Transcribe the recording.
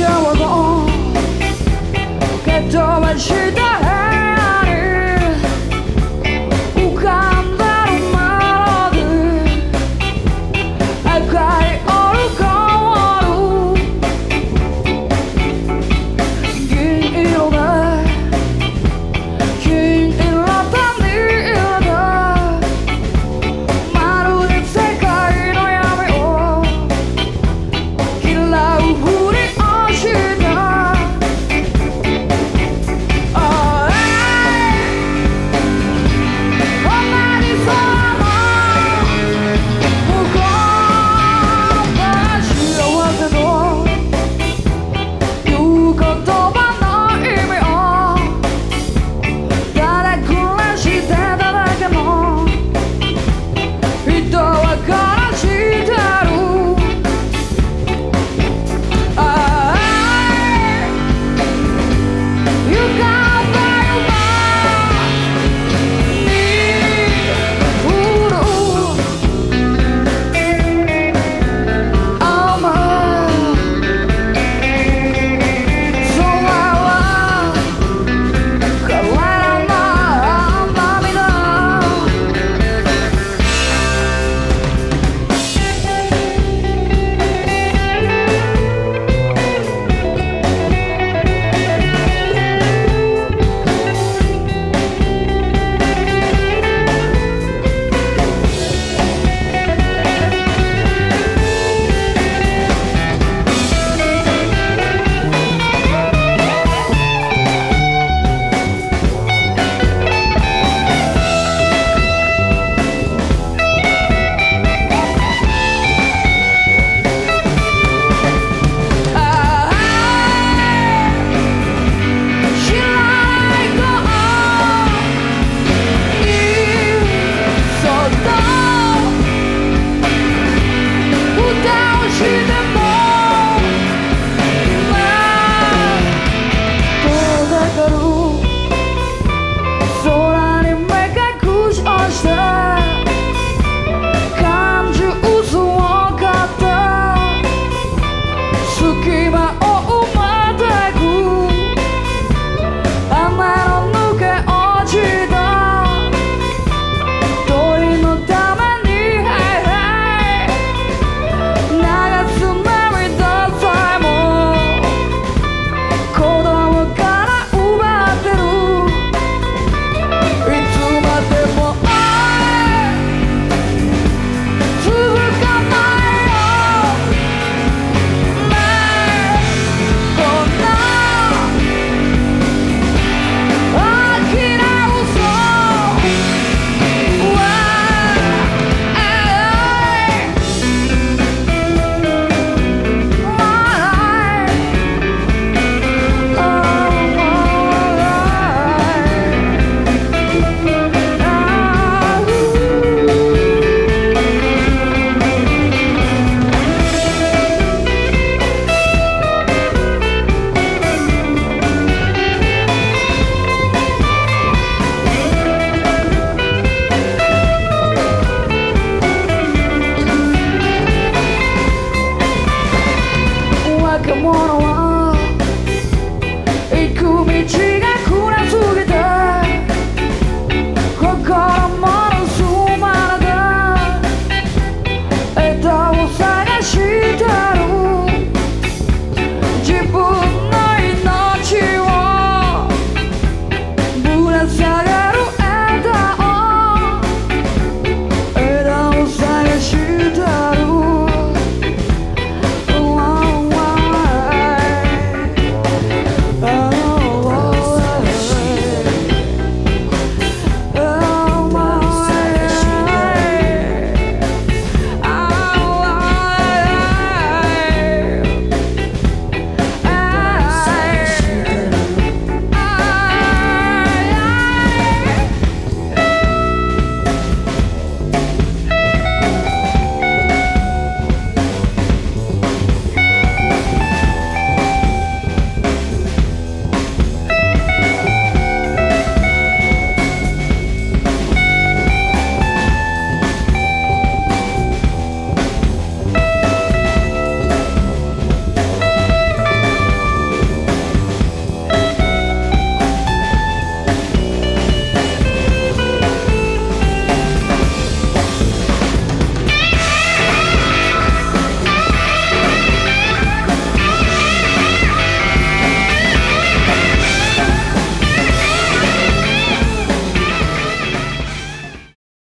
shower go on. Get down and shake. wanna